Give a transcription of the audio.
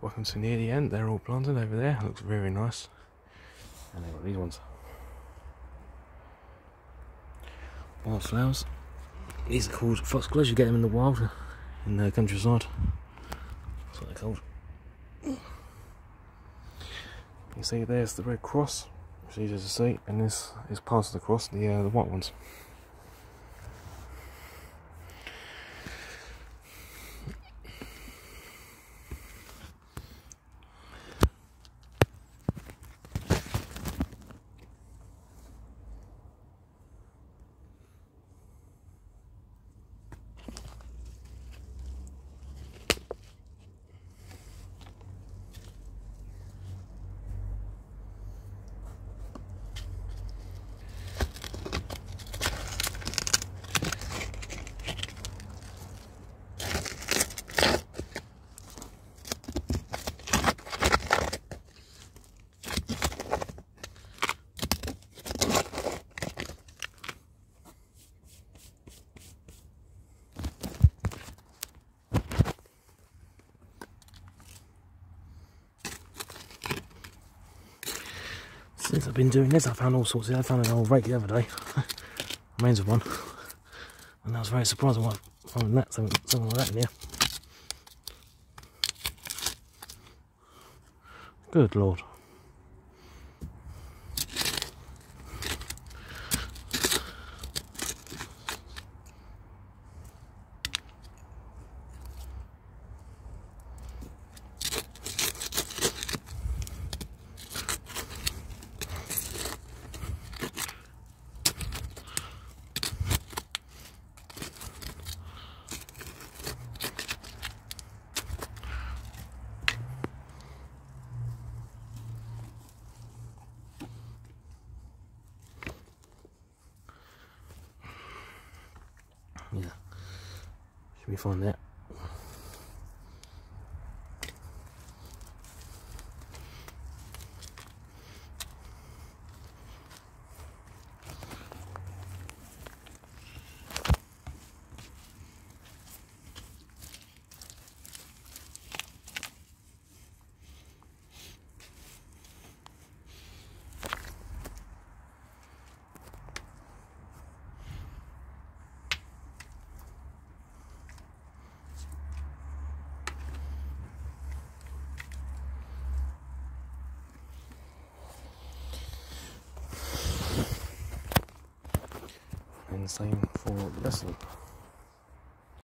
welcome to near the end. They're all planted over there. Looks very nice. And they've got these ones. Wildflowers. These are called foxgloves. You get them in the wild, in the countryside. That's what they're called. You see, there's the red cross, which is easy to see, and this is part of the cross, the uh, the white ones. Since I've been doing this, I found all sorts of. I found an old rake the other day, remains of one, and I was very surprised when I found that something, something like that in here. Good lord. Yeah. Should we find that? And same for one.